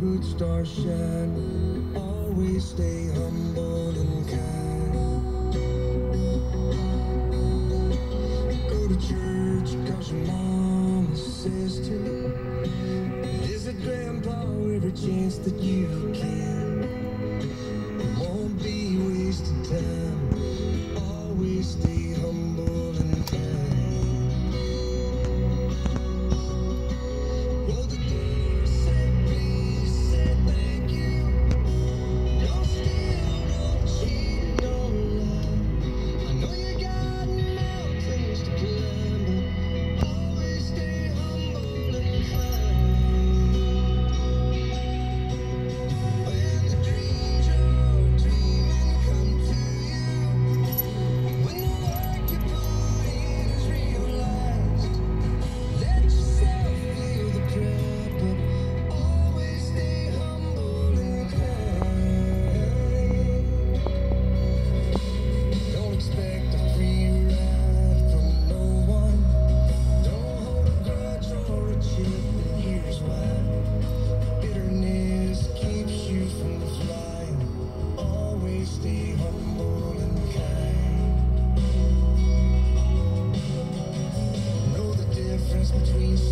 good stars shine. Always stay humble and kind. Go to church, cause your mama says to. Visit grandpa every chance that you can. between